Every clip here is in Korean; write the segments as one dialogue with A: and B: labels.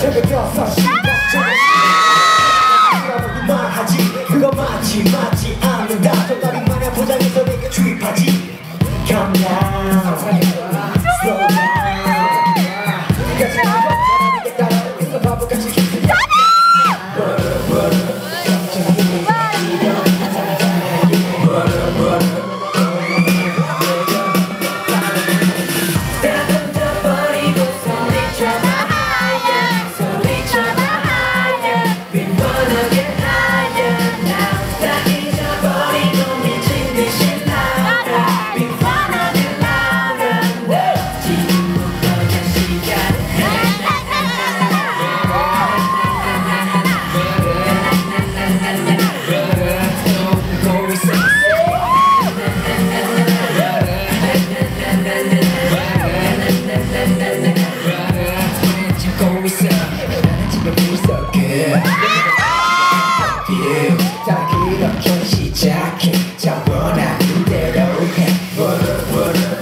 A: Take it down, son. 시작해 자원한 그대로 해 워러 워러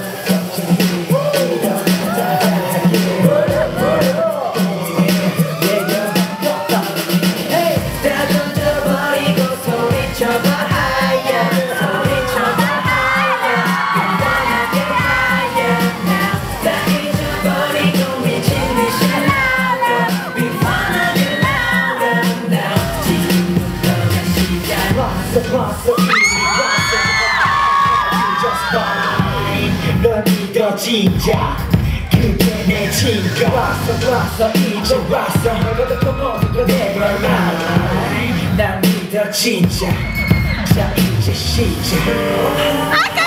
A: 내가 떠나버리고 소리쳐봐. Fine 널 믿어 진짜 그게 내 친구 왔어 왔어 이제 왔어 너도 또 모두가 내가 나난 믿어 진짜. 자 이제 시작